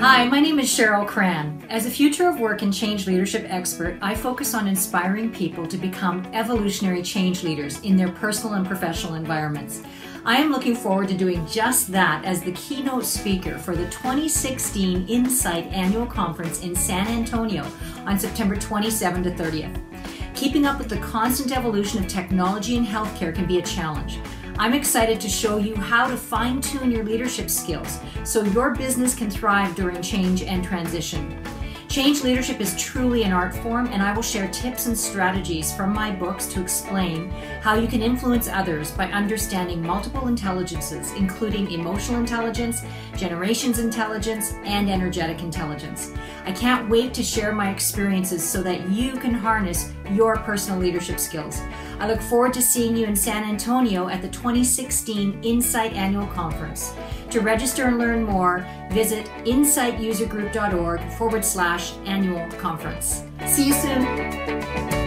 Hi, my name is Cheryl Cran. As a future of work and change leadership expert, I focus on inspiring people to become evolutionary change leaders in their personal and professional environments. I am looking forward to doing just that as the keynote speaker for the 2016 Insight Annual Conference in San Antonio on September 27 to 30th. Keeping up with the constant evolution of technology and healthcare can be a challenge. I'm excited to show you how to fine tune your leadership skills so your business can thrive during change and transition. Change leadership is truly an art form, and I will share tips and strategies from my books to explain how you can influence others by understanding multiple intelligences, including emotional intelligence, generations intelligence, and energetic intelligence. I can't wait to share my experiences so that you can harness your personal leadership skills. I look forward to seeing you in San Antonio at the 2016 Insight Annual Conference. To register and learn more, visit insightusergroup.org forward slash annual conference. See you soon.